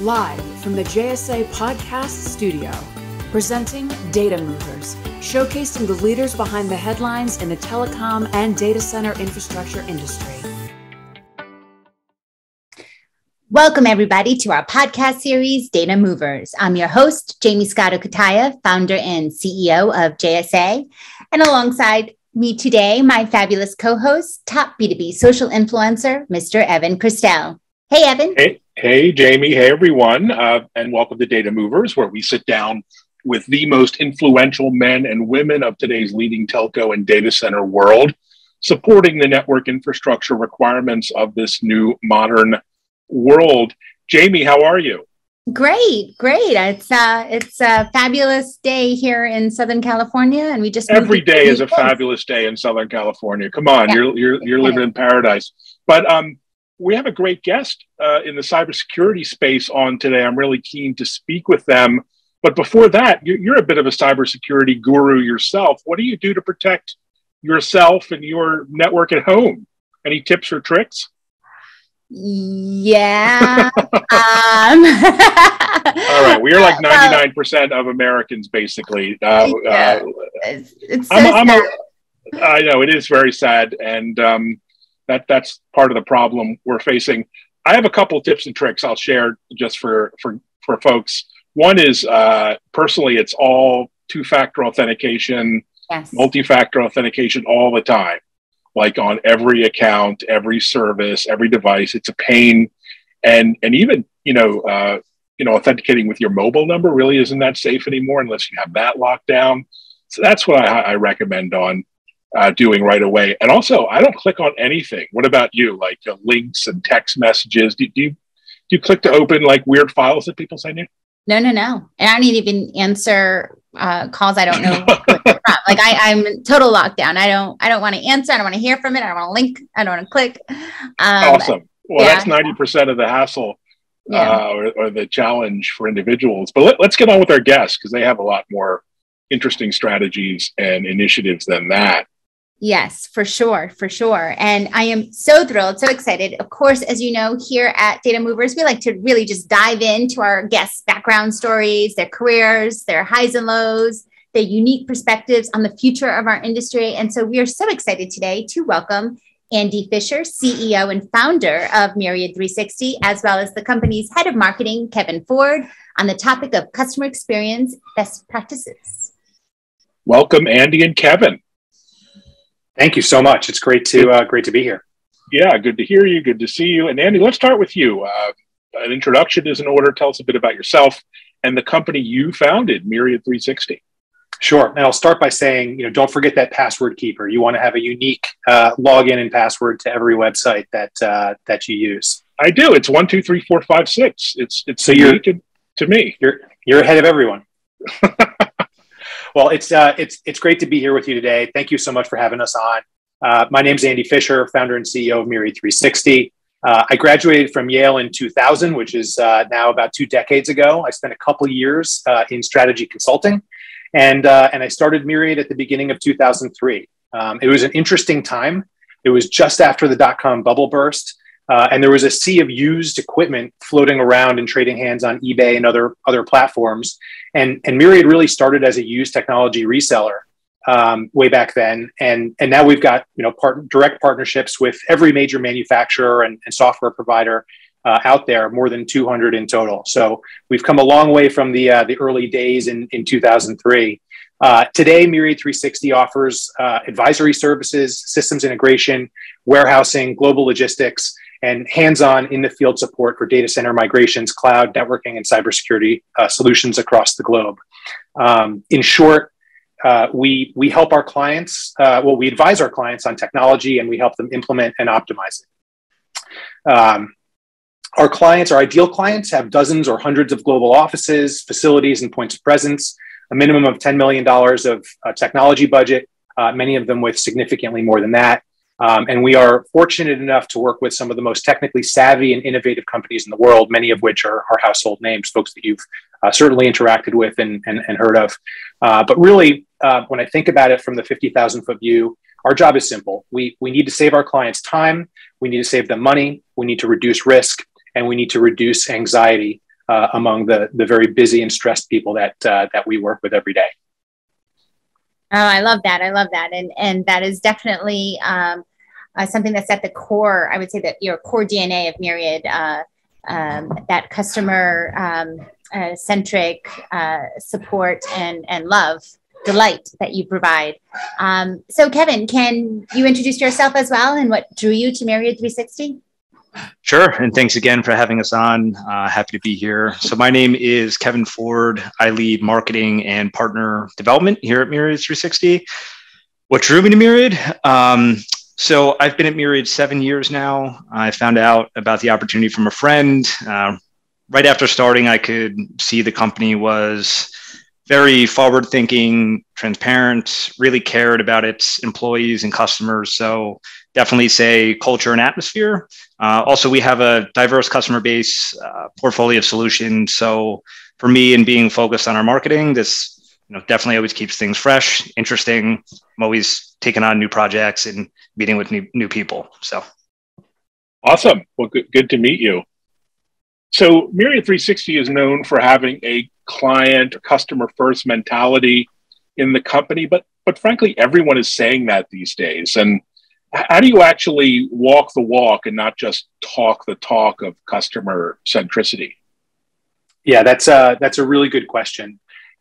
Live from the JSA Podcast Studio, presenting Data Movers, showcasing the leaders behind the headlines in the telecom and data center infrastructure industry. Welcome, everybody, to our podcast series, Data Movers. I'm your host, Jaymie Scotto Cutaia, founder and CEO of JSA. And alongside me today, my fabulous co host, top B2B social influencer, Mr. Evan Kirstel. Hey, Evan. Hey, hey, Jaymie. Hey, everyone. Uh, and welcome to Data Movers, where we sit down with the most influential men and women of today's leading telco and data center world, supporting the network infrastructure requirements of this new modern world. Jaymie, how are you? Great, great. It's uh it's a fabulous day here in Southern California and we just Every day is a fabulous day in Southern California. Come on, yeah. you're you're you're living in paradise. But um we have a great guest uh, in the cybersecurity space on today. I'm really keen to speak with them. But before that, you're a bit of a cybersecurity guru yourself. What do you do to protect yourself and your network at home? Any tips or tricks? Yeah. um. All right, we are like ninety nine percent of Americans, basically. Uh, yeah. uh, it's, it's so I'm, I'm a, i know it is very sad, and um, that that's part of the problem we're facing. I have a couple tips and tricks I'll share just for for for folks. One is uh, personally, it's all two factor authentication, yes. multi factor authentication all the time, like on every account, every service, every device. It's a pain, and and even you know uh, you know authenticating with your mobile number really isn't that safe anymore unless you have that locked down. So that's what I, I recommend on uh, doing right away. And also, I don't click on anything. What about you? Like uh, links and text messages? Do, do, you do you click to open like weird files that people send you? No, no, no. And I don't even answer uh, calls I don't know. like I, I'm total lockdown. I don't I don't want to answer. I don't want to hear from it. I don't want to link. I don't want to click. Um, awesome. Well, yeah. that's ninety percent of the hassle. Yeah. Uh, or, or, the challenge for individuals. But let, let's get on with our guests because they have a lot more interesting strategies and initiatives than that. Yes, for sure, for sure. And I am so thrilled, so excited. Of course, as you know, here at Data Movers, we like to really just dive into our guests' background stories, their careers, their highs and lows, their unique perspectives on the future of our industry. And so we are so excited today to welcome Andy Fisher, CEO and founder of Myriad 360, as well as the company's head of marketing, Kevin Ford, on the topic of customer experience best practices. Welcome, Andy and Kevin. Thank you so much. It's great to uh, great to be here. Yeah, good to hear you. Good to see you. And Andy, let's start with you. Uh, an introduction is in order. Tell us a bit about yourself and the company you founded, Myriad 360. Sure. And I'll start by saying, you know, don't forget that password keeper. You want to have a unique uh, login and password to every website that uh, that you use. I do. It's one, two, three, four, five, six. It's it's so you're to me. You're you're ahead of everyone. Well, it's uh, it's it's great to be here with you today. Thank you so much for having us on. Uh, my name is Andy Fisher, founder and CEO of Myriad 360. Uh, I graduated from Yale in 2000, which is uh, now about two decades ago. I spent a couple years uh, in strategy consulting, and uh, and I started Myriad at the beginning of 2003. Um, it was an interesting time. It was just after the dot com bubble burst. Uh, and there was a sea of used equipment floating around and trading hands on eBay and other other platforms. And and Myriad really started as a used technology reseller um, way back then, and and now we've got you know part, direct partnerships with every major manufacturer and, and software provider uh, out there, more than 200 in total. So we've come a long way from the uh, the early days in in 2003. Uh, today, Myriad 360 offers uh, advisory services, systems integration, warehousing, global logistics, and hands-on in the field support for data center migrations, cloud networking, and cybersecurity uh, solutions across the globe. Um, in short, uh, we we help our clients. Uh, well, we advise our clients on technology, and we help them implement and optimize it. Um, our clients, our ideal clients, have dozens or hundreds of global offices, facilities, and points of presence. A minimum of $10 million of uh, technology budget. Uh, many of them with significantly more than that. Um, and we are fortunate enough to work with some of the most technically savvy and innovative companies in the world, many of which are, are household names, folks that you've uh, certainly interacted with and, and, and heard of. Uh, but really, uh, when I think about it from the 50,000 foot view, our job is simple. We, we need to save our clients time, we need to save them money, we need to reduce risk, and we need to reduce anxiety uh, among the the very busy and stressed people that uh, that we work with every day. Oh, I love that. I love that, and and that is definitely um, uh, something that's at the core. I would say that your core DNA of Myriad, uh, um, that customer um, uh, centric uh, support and and love delight that you provide. Um, so, Kevin, can you introduce yourself as well and what drew you to Myriad 360? Sure. And thanks again for having us on. Uh, happy to be here. So, my name is Kevin Ford. I lead marketing and partner development here at Myriad 360. What drew me to Myriad? Um, so, I've been at Myriad seven years now. I found out about the opportunity from a friend. Uh, right after starting, I could see the company was very forward thinking, transparent, really cared about its employees and customers. So definitely say culture and atmosphere. Uh, also, we have a diverse customer base, uh, portfolio of solutions. So for me and being focused on our marketing, this you know definitely always keeps things fresh, interesting. I'm always taking on new projects and meeting with new new people. So awesome. Well, good, good to meet you. So Myriad 360 is known for having a client or customer first mentality in the company, but but frankly, everyone is saying that these days. And how do you actually walk the walk and not just talk the talk of customer centricity? Yeah, that's a that's a really good question.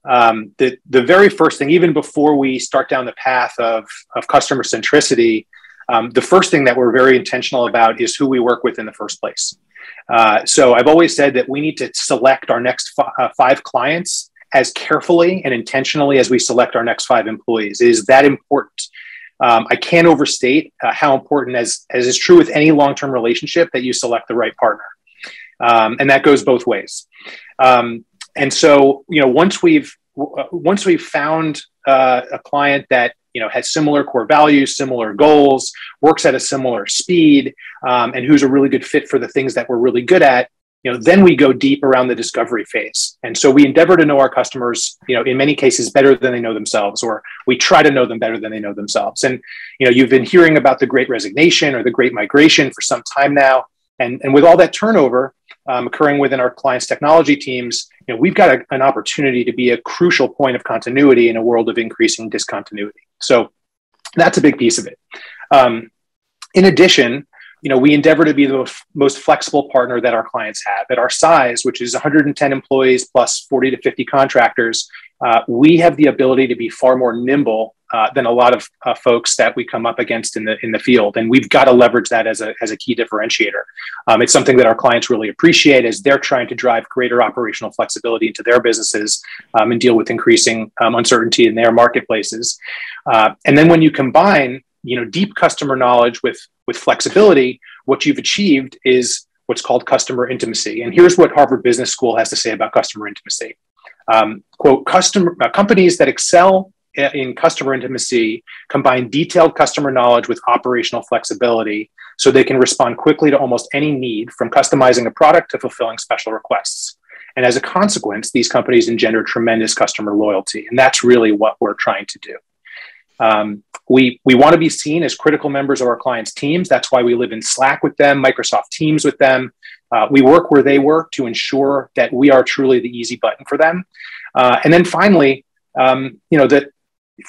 Um, the the very first thing, even before we start down the path of of customer centricity, um, the first thing that we're very intentional about is who we work with in the first place. Uh, so I've always said that we need to select our next f- uh, five clients as carefully and intentionally as we select our next five employees. It is that important. Um, I can't overstate uh, how important, as, as is true with any long term relationship, that you select the right partner. Um, and that goes both ways. Um, and so, you know, once we've uh, once we've found uh, a client that you know has similar core values similar goals works at a similar speed um, and who's a really good fit for the things that we're really good at you know then we go deep around the discovery phase and so we endeavor to know our customers you know in many cases better than they know themselves or we try to know them better than they know themselves and you know you've been hearing about the great resignation or the great migration for some time now and and with all that turnover um, occurring within our clients' technology teams, you know, we've got a, an opportunity to be a crucial point of continuity in a world of increasing discontinuity. So that's a big piece of it. Um, in addition, you know, we endeavor to be the most flexible partner that our clients have. At our size, which is 110 employees plus 40 to 50 contractors, uh, we have the ability to be far more nimble uh, than a lot of uh, folks that we come up against in the in the field, and we've got to leverage that as a as a key differentiator. Um, it's something that our clients really appreciate as they're trying to drive greater operational flexibility into their businesses um, and deal with increasing um, uncertainty in their marketplaces. Uh, and then when you combine, you know, deep customer knowledge with with flexibility, what you've achieved is what's called customer intimacy. And here's what Harvard Business School has to say about customer intimacy. Um, quote, customer uh, companies that excel in customer intimacy combine detailed customer knowledge with operational flexibility so they can respond quickly to almost any need from customizing a product to fulfilling special requests. And as a consequence, these companies engender tremendous customer loyalty. And that's really what we're trying to do. Um, we we want to be seen as critical members of our clients' teams. That's why we live in Slack with them, Microsoft Teams with them. Uh, we work where they work to ensure that we are truly the easy button for them. Uh, and then finally, um, you know that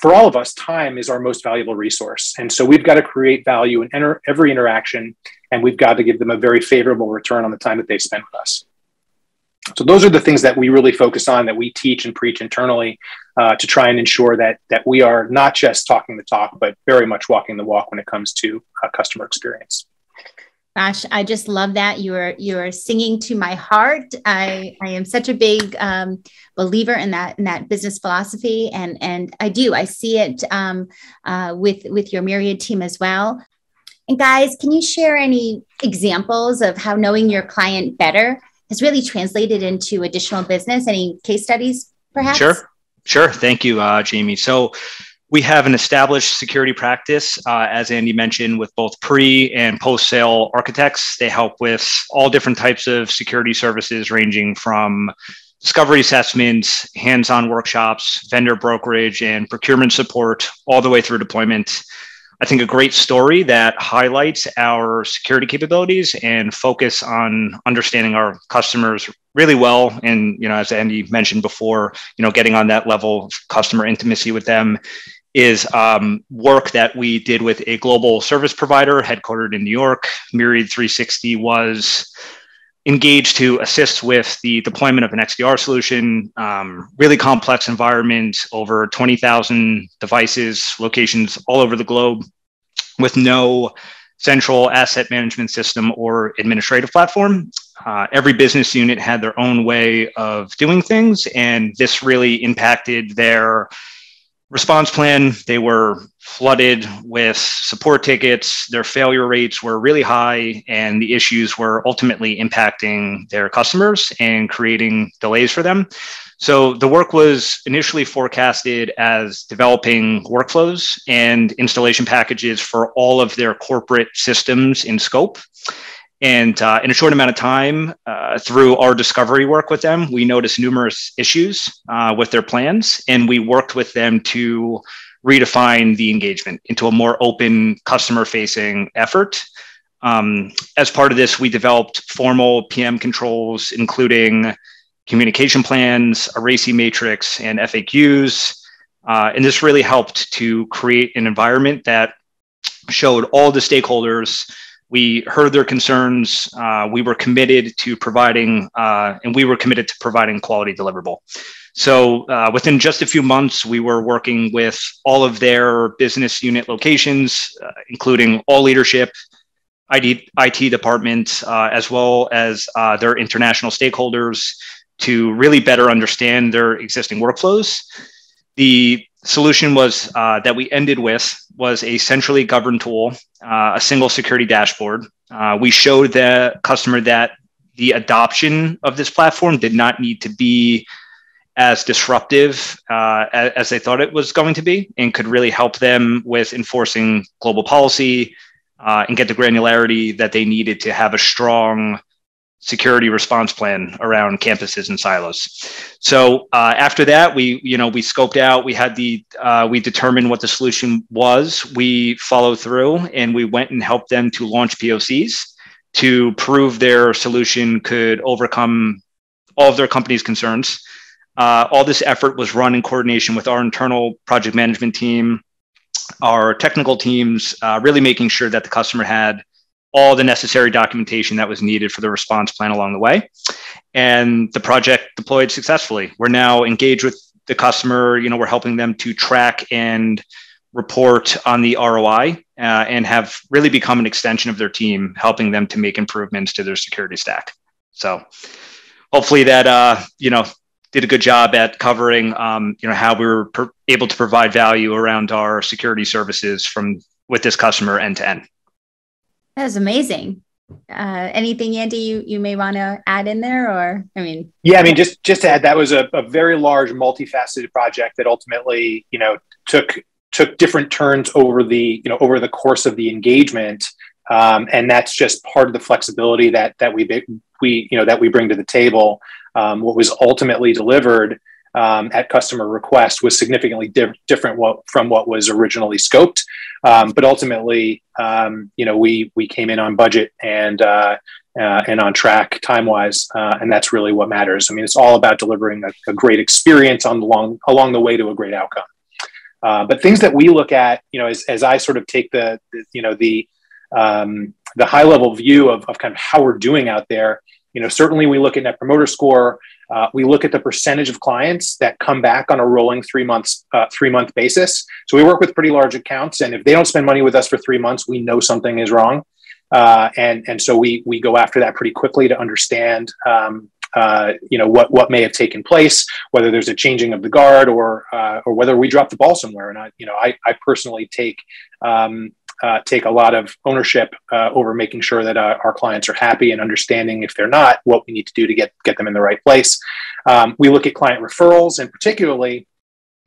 for all of us, time is our most valuable resource. And so we've got to create value in enter- every interaction, and we've got to give them a very favorable return on the time that they spend with us. So those are the things that we really focus on, that we teach and preach internally uh, to try and ensure that that we are not just talking the talk, but very much walking the walk when it comes to uh, customer experience. Gosh, I just love that you're you're singing to my heart. I I am such a big um, believer in that in that business philosophy, and and I do I see it um, uh, with with your Myriad team as well. And guys, can you share any examples of how knowing your client better has really translated into additional business? Any case studies, perhaps? Sure, sure. Thank you, uh, Jaymie. So we have an established security practice, uh, as Andy mentioned, with both pre and post sale architects. They help with all different types of security services, ranging from discovery assessments, hands on workshops, vendor brokerage, and procurement support, all the way through deployment. I think, a great story that highlights our security capabilities and focus on understanding our customers really well. And, you know, as Andy mentioned before, you know, getting on that level of customer intimacy with them is um, work that we did with a global service provider headquartered in New York. Myriad 360 was engaged to assist with the deployment of an XDR solution, um, really complex environment, over 20,000 devices, locations all over the globe, with no central asset management system or administrative platform. Uh, every business unit had their own way of doing things, and this really impacted their response plan. They were flooded with support tickets. Their failure rates were really high, and the issues were ultimately impacting their customers and creating delays for them. So the work was initially forecasted as developing workflows and installation packages for all of their corporate systems in scope. And uh, in a short amount of time, uh, through our discovery work with them, we noticed numerous issues uh, with their plans, and we worked with them to redefine the engagement into a more open, customer facing effort. Um, as part of this, we developed formal PM controls, including communication plans, a RACI matrix, and FAQs. Uh, and this really helped to create an environment that showed all the stakeholders we heard their concerns. Uh, we were committed to providing, uh, and we were committed to providing quality deliverable. So uh, within just a few months, we were working with all of their business unit locations, uh, including all leadership, IT, IT department, uh, as well as their international stakeholders to really better understand their existing workflows. The solution was uh, that we ended with was a centrally governed tool, uh, a single security dashboard. Uh, we showed the customer that the adoption of this platform did not need to be as disruptive uh, as, they thought it was going to be and could really help them with enforcing global policy uh, and get the granularity that they needed to have a strong security response plan around campuses and silos. So uh, after that, we you know we scoped out. We had the uh, we determined what the solution was. We followed through, and we went and helped them to launch POCs to prove their solution could overcome all of their company's concerns. Uh, all this effort was run in coordination with our internal project management team, our technical teams, uh, really making sure that the customer had all the necessary documentation that was needed for the response plan along the way. And the project deployed successfully. We're now engaged with the customer. You know, we're helping them to track and report on the ROI uh, and have really become an extension of their team, helping them to make improvements to their security stack. So hopefully that, uh, you know, did a good job at covering, um, you know, how we were per- able to provide value around our security services from with this customer end to end. That was amazing. Uh, anything, Andy, you, you may want to add in there, or I mean, yeah, I mean, just just to add, that was a, a very large, multifaceted project that ultimately, you know, took took different turns over the you know over the course of the engagement, um, and that's just part of the flexibility that that we we you know that we bring to the table. Um, what was ultimately delivered um, at customer request was significantly di- different what, from what was originally scoped. Um, but ultimately, um, you know, we we came in on budget and uh, uh, and on track time wise, uh, and that's really what matters. I mean, it's all about delivering a, a great experience on the long along the way to a great outcome. Uh, but things that we look at, you know, as, as I sort of take the, the you know the um, the high level view of, of kind of how we're doing out there, you know, certainly we look at Net Promoter Score. Uh, we look at the percentage of clients that come back on a rolling three months uh, three month basis. So we work with pretty large accounts, and if they don't spend money with us for three months, we know something is wrong, uh, and and so we we go after that pretty quickly to understand. Um, uh, you know what what may have taken place, whether there's a changing of the guard, or uh, or whether we dropped the ball somewhere. And I, you know, I, I personally take um, uh, take a lot of ownership uh, over making sure that uh, our clients are happy and understanding if they're not what we need to do to get get them in the right place. Um, we look at client referrals and particularly.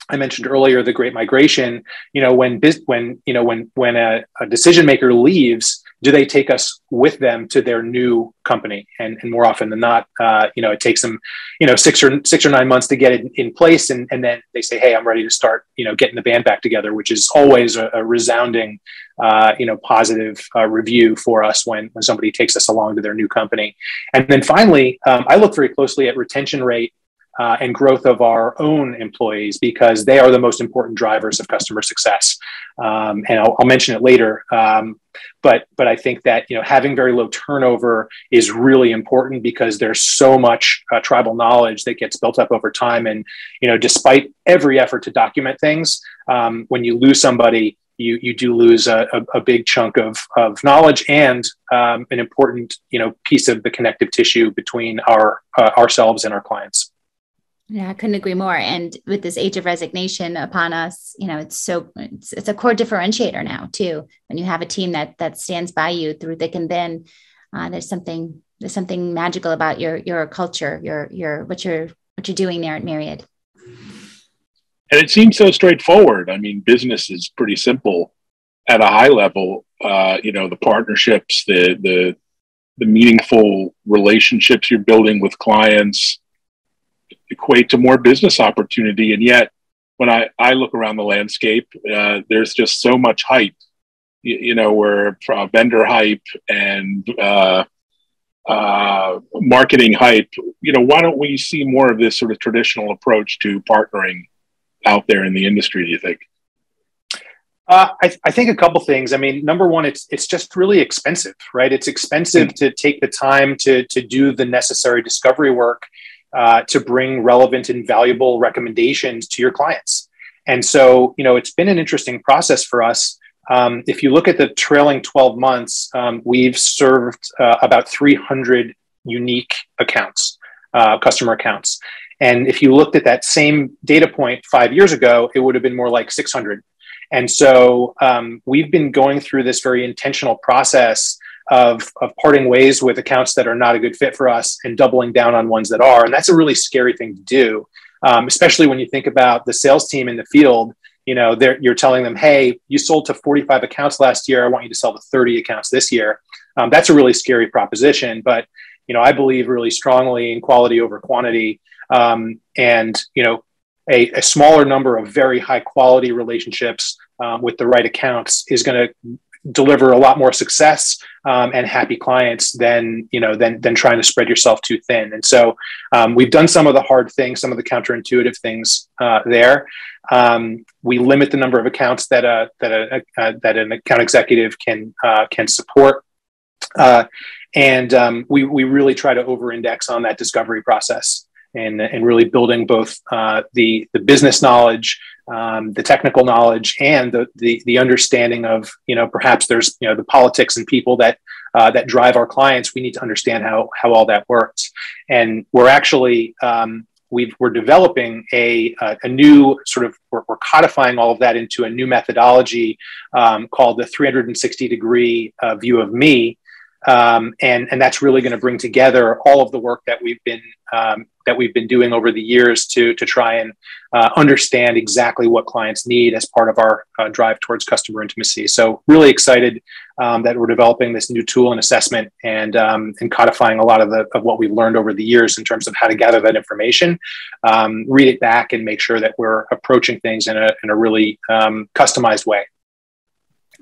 I mentioned earlier the Great Migration. You know, when when you know when when a, a decision maker leaves, do they take us with them to their new company? And, and more often than not, uh, you know, it takes them, you know, six or six or nine months to get it in place, and, and then they say, "Hey, I'm ready to start," you know, getting the band back together, which is always a, a resounding, uh, you know, positive uh, review for us when when somebody takes us along to their new company. And then finally, um, I look very closely at retention rate uh, and growth of our own employees because they are the most important drivers of customer success. Um, and I'll, I'll, mention it later. Um, but but I think that you know having very low turnover is really important because there's so much uh, tribal knowledge that gets built up over time. And you know, despite every effort to document things, um, when you lose somebody, you you do lose a, a, a big chunk of, of knowledge and um, an important you know piece of the connective tissue between our uh, ourselves and our clients. Yeah, I couldn't agree more. And with this age of resignation upon us, you know, it's so it's, it's a core differentiator now too. When you have a team that that stands by you through thick and thin, uh, there's something there's something magical about your your culture, your your what you're what you're doing there at Myriad. And it seems so straightforward. I mean, business is pretty simple at a high level. Uh, you know, the partnerships, the the the meaningful relationships you're building with clients equate to more business opportunity. And yet, when I, I look around the landscape, uh, there's just so much hype, you, you know, where uh, vendor hype and uh, uh, marketing hype. You know, why don't we see more of this sort of traditional approach to partnering out there in the industry? Do you think? Uh, I, I, think a couple things. I mean, number one, it's it's just really expensive, right? It's expensive mm-hmm. to take the time to to do the necessary discovery work uh, to bring relevant and valuable recommendations to your clients. And so, you know, it's been an interesting process for us. Um, if you look at the trailing 12 months, um, we've served uh, about 300 unique accounts, uh, customer accounts. And if you looked at that same data point five years ago, it would have been more like 600. And so um, we've been going through this very intentional process of, of parting ways with accounts that are not a good fit for us and doubling down on ones that are. And that's a really scary thing to do, um, especially when you think about the sales team in the field. You know, you're telling them, hey, you sold to 45 accounts last year. I want you to sell to 30 accounts this year. Um, that's a really scary proposition. But, you know, I believe really strongly in quality over quantity. Um, and, you know, a, a, smaller number of very high quality relationships um, with the right accounts is going to deliver a lot more success um, and happy clients than you know than than trying to spread yourself too thin. And so um, we've done some of the hard things, some of the counterintuitive things uh, there. Um, we limit the number of accounts that a that a, uh, that an account executive can uh, can support. Uh, and um, we, we really try to over index on that discovery process and, and really building both uh, the, the business knowledge, um, the technical knowledge, and the, the, the understanding of, you know, perhaps there's, you know, the politics and people that, uh, that drive our clients. We need to understand how, how all that works. And we're actually, um, we are developing a, a new sort of, we're, we're, codifying all of that into a new methodology um, called the 360 degree uh, view of me. Um, and and that's really going to bring together all of the work that we've been um, that we've been doing over the years to to try and uh, understand exactly what clients need as part of our uh, drive towards customer intimacy. So really excited um, that we're developing this new tool and assessment and um, and codifying a lot of the of what we've learned over the years in terms of how to gather that information, um, read it back, and make sure that we're approaching things in a in a really um, customized way.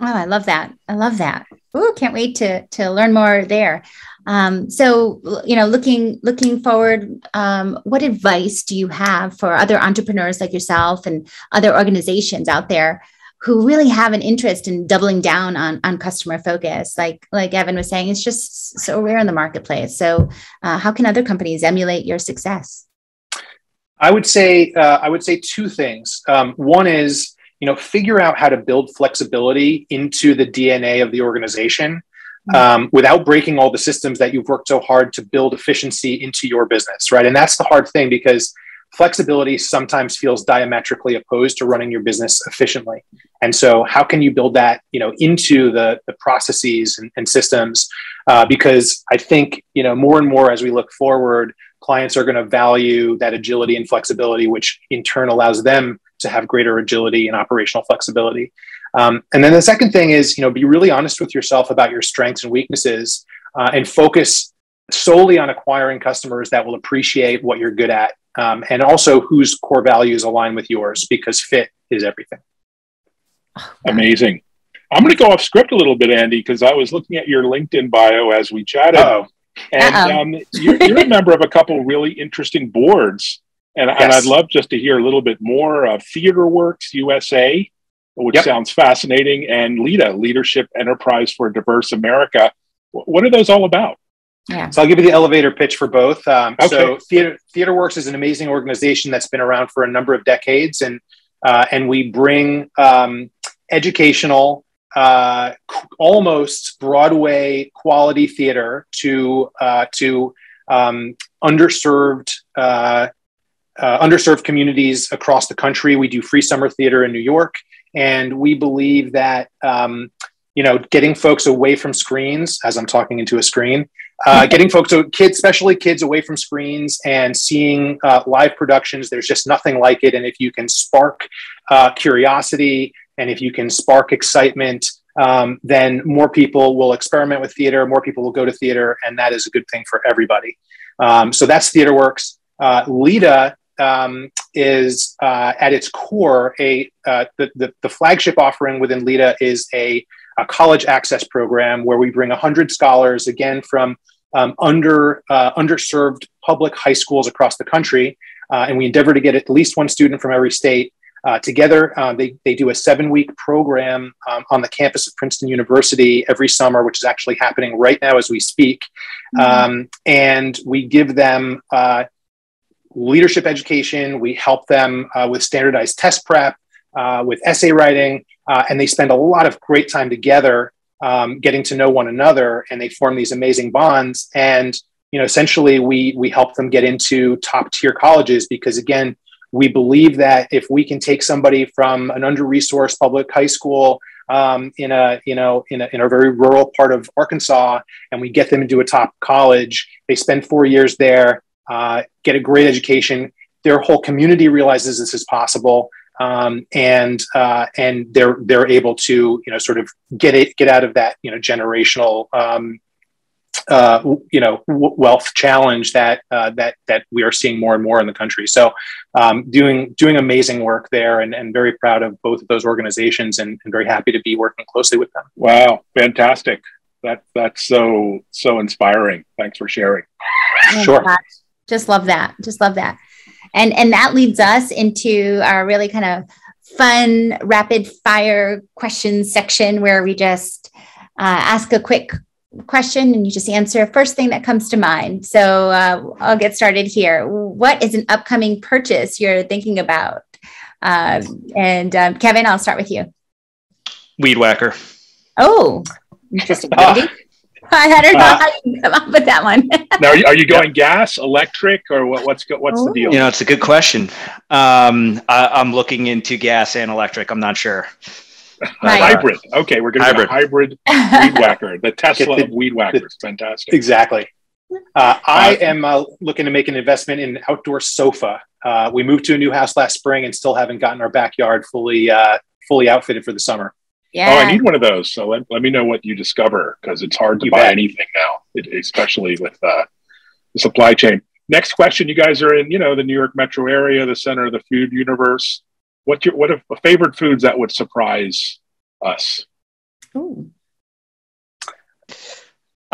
Oh, I love that. I love that. Ooh, can't wait to to learn more there. Um, so, you know, looking looking forward, um, what advice do you have for other entrepreneurs like yourself and other organizations out there who really have an interest in doubling down on on customer focus? Like like Evan was saying, it's just so rare in the marketplace. So, uh, how can other companies emulate your success? I would say uh, I would say two things. Um, one is you know figure out how to build flexibility into the dna of the organization um, without breaking all the systems that you've worked so hard to build efficiency into your business right? And that's the hard thing because flexibility sometimes feels diametrically opposed to running your business efficiently. And so how can you build that you know into the, the processes and, and systems? Uh, because i think you know more and more as we look forward clients are going to value that agility and flexibility which in turn allows them to have greater agility and operational flexibility. Um, and then the second thing is, you know, be really honest with yourself about your strengths and weaknesses, uh, and focus solely on acquiring customers that will appreciate what you're good at, um, and also whose core values align with yours, because fit is everything. Amazing. I'm going to go off script a little bit, Andy, because I was looking at your LinkedIn bio as we chatted. Uh-oh. And um, you're, you're, a member of a couple really interesting boards. And, yes. and, I'd love just to hear a little bit more of TheatreWorks USA, which yep. sounds fascinating, and LEDA, Leadership Enterprise for Diverse America. What are those all about? Yeah. So I'll give you the elevator pitch for both. Um, okay. So Theater, TheatreWorks is an amazing organization that's been around for a number of decades, and uh, and we bring um, educational uh, almost Broadway quality theater to uh, to um, underserved uh, underserved communities across the country. We do free summer theater in New York, and we believe that um, you know getting folks away from screens, as I'm talking into a screen, uh, getting folks, kids, especially kids, away from screens and seeing uh, live productions. There's just nothing like it, and if you can spark uh, curiosity and if you can spark excitement, um, then more people will experiment with theater, more people will go to theater, and that is a good thing for everybody. Um, so that's TheatreWorks. Uh, LEDA um, is uh, at its core a uh, the, the, the, flagship offering within LEDA is a, a, college access program where we bring 100 scholars again from um, under uh, underserved public high schools across the country, uh, and we endeavor to get at least one student from every state uh, together, uh, they, they do a seven week program um, on the campus of Princeton University every summer, which is actually happening right now as we speak. Mm-hmm. Um, and we give them uh, leadership education, we help them uh, with standardized test prep, uh, with essay writing, uh, and they spend a lot of great time together um, getting to know one another, and they form these amazing bonds. And you know, essentially, we we help them get into top tier colleges because again, we believe that if we can take somebody from an under-resourced public high school um, in a you know in a, in a very rural part of Arkansas, and we get them into a top college, they spend four years there, uh, get a great education. Their whole community realizes this is possible, um, and uh, and they're they're able to you know sort of get it get out of that you know generational um, uh, you know wealth challenge that uh, that that we are seeing more and more in the country. So, um, doing doing amazing work there, and, and very proud of both of those organizations, and, and very happy to be working closely with them. Wow, fantastic! That that's so so inspiring. Thanks for sharing. Sure. Just love that. Just love that. And and that leads us into our really kind of fun rapid fire questions section where we just uh, ask a quick question and you just answer first thing that comes to mind. So uh, I'll get started here. What is an upcoming purchase you're thinking about? Uh, and um, Kevin, I'll start with you. Weed whacker. Oh, interesting. I don't know uh, how you come up with that one. now, are you, are you going gas, electric, or what, what's what's Ooh. the deal? You know, it's a good question. Um, I, am looking into gas and electric. I'm not sure. hybrid. Okay, we're going to hybrid. hybrid weed whacker, the Tesla of weed whackers. Fantastic. Exactly. Uh, I am uh, looking to make an investment in an outdoor sofa. Uh, we moved to a new house last spring and still haven't gotten our backyard fully uh, fully outfitted for the summer. Yeah. Oh, I need one of those. So let, let me know what you discover because it's hard to you buy bet. anything now, it, especially with uh, the supply chain. Next question: You guys are in, you know, the New York metro area, the center of the food universe. What your what are favorite foods that would surprise us? Ooh.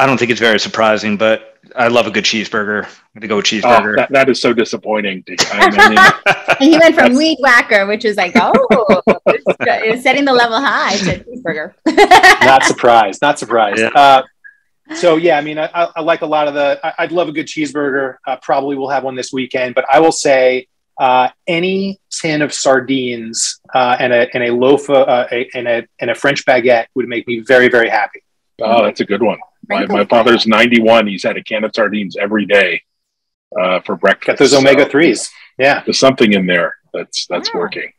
I don't think it's very surprising, but I love a good cheeseburger. I'm gonna go with cheeseburger. Oh, that, that is so disappointing. I mean, he went from weed whacker, which was like, oh, it's, setting the level high to cheeseburger. not surprised. Not surprised. Yeah. Uh, so yeah, I mean, I, I, like a lot of the. I, would love a good cheeseburger. Uh, probably will have one this weekend, but I will say uh, any tin of sardines uh, and a and a loaf of, uh, a, and a and a French baguette would make me very very happy. Oh, that's a good one. My, my father's ninety one. He's had a can of sardines every day uh, for breakfast. Got those omega threes. So yeah, there's something in there that's that's yeah. working.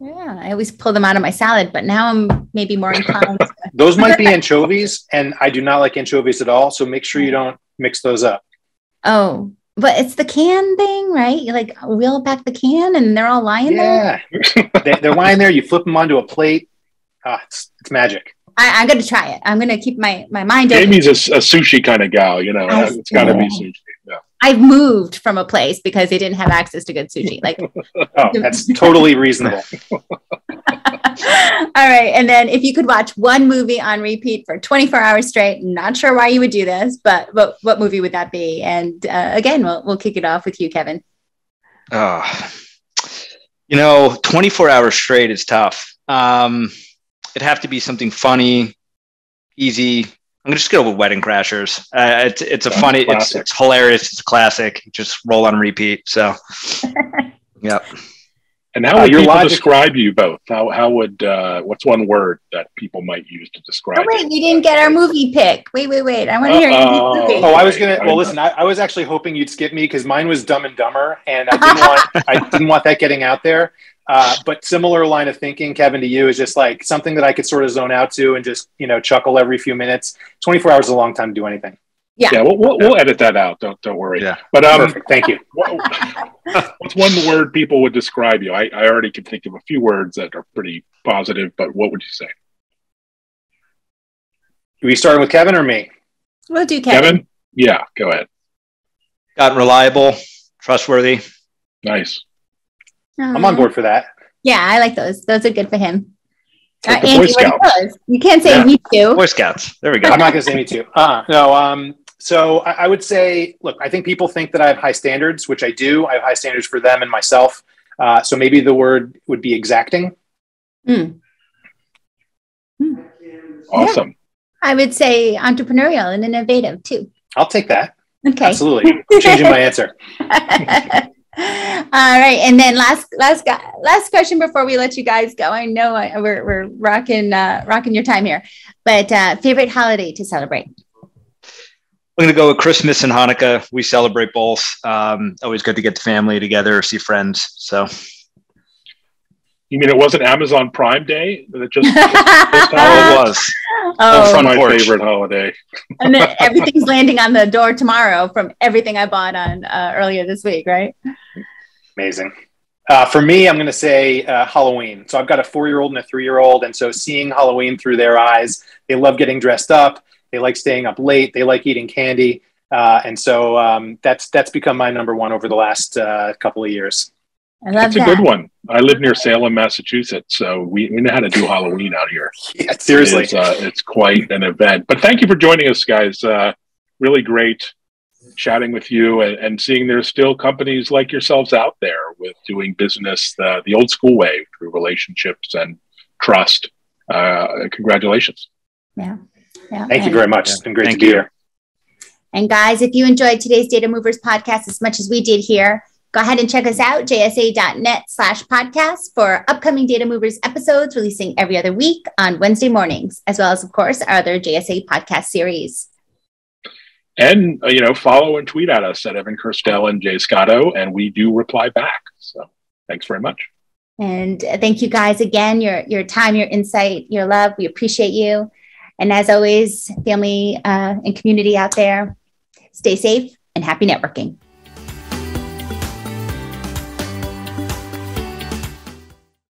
Yeah, I always pull them out of my salad, but now I'm maybe more inclined. those might be anchovies, and I do not like anchovies at all. So make sure you don't mix those up. Oh, but it's the can thing, right? You like wheel back the can and they're all lying yeah. there. Yeah, they, are lying there. You flip them onto a plate. Ah, it's it's magic. I, am going to try it. I'm going to keep my my mind open. Jaymie's a, a sushi kind of gal, you know. I, it's got to be sushi. Yeah. I've moved from a place because they didn't have access to good sushi. Like, oh, that's totally reasonable. All right. And then if you could watch one movie on repeat for 24 hours straight, not sure why you would do this, but what, what movie would that be? And uh, again, we'll, we'll kick it off with you, Kevin. Oh, you know, 24 hours straight is tough. Um, it'd have to be something funny, easy. I'm gonna just go with Wedding Crashers. Uh, it's it's a funny, it's, it's hilarious, it's a classic. Just roll on repeat. So, yep. And how uh, would uh, people logic- describe you both? How how would uh, what's one word that people might use to describe? Oh wait, you, you didn't get our movie pick. Wait, wait, wait. I want to hear. Uh, oh, I was gonna. Well, listen, I, I was actually hoping you'd skip me because mine was Dumb and Dumber, and I didn't want I didn't want that getting out there. Uh, but similar line of thinking, Kevin, to you is just like something that I could sort of zone out to and just you know chuckle every few minutes. Twenty four hours is a long time to do anything. Yeah, yeah, we'll, we'll, we'll, edit that out. Don't don't worry. Yeah, but um, Perfect. thank you. what's one word people would describe you? I, I already can think of a few words that are pretty positive, but what would you say? Are we starting with Kevin or me? We'll do Kevin. Kevin? Yeah, go ahead. Got reliable, trustworthy. Nice. I'm on board for that. Yeah, I like those. Those are good for him. Uh, Andy, you can't say yeah. me too. Boy Scouts. There we go. I'm not going to say me too. Uh, no. Um, so I, I, would say, look, I think people think that I have high standards, which I do. I have high standards for them and myself. Uh, so maybe the word would be exacting. Mm. Mm. Awesome. Yeah. I would say entrepreneurial and innovative too. I'll take that. Okay. Absolutely. Changing my answer. All right, and then last last last question before we let you guys go. I know I, we're we're rocking uh, rocking your time here, but uh, favorite holiday to celebrate. I'm to go with Christmas and Hanukkah. We celebrate both. Um, always good to get the family together, see friends. So, you mean it wasn't Amazon Prime Day? That just, just oh, it was. Oh, That's my porch. favorite holiday. and then everything's landing on the door tomorrow from everything I bought on uh, earlier this week, right? Amazing. Uh, for me, I'm going to say uh, Halloween. So I've got a four year old and a three year old. And so seeing Halloween through their eyes, they love getting dressed up. They like staying up late. They like eating candy. Uh, and so um, that's that's become my number one over the last uh, couple of years. I love it's that. a good one. I live near Salem, Massachusetts, so we, we know how to do Halloween out here. yeah, seriously, it's, uh, it's, quite an event. But thank you for joining us, guys. Uh, really great chatting with you and, and, seeing there's still companies like yourselves out there with doing business the, the old school way through relationships and trust. Uh, congratulations. Yeah. yeah. Thank you very much. It's been great thank to be you. here. And guys, if you enjoyed today's Data Movers podcast as much as we did here, Go ahead and check us out, jsa.net slash podcast for upcoming Data Movers episodes releasing every other week on Wednesday mornings, as well as, of course, our other JSA podcast series. And, uh, you know, follow and tweet at us at Evan Kirstel and Jay Scotto, and we do reply back. So thanks very much. And thank you guys again, your, your time, your insight, your love. We appreciate you. And as always, family uh, and community out there, stay safe and happy networking.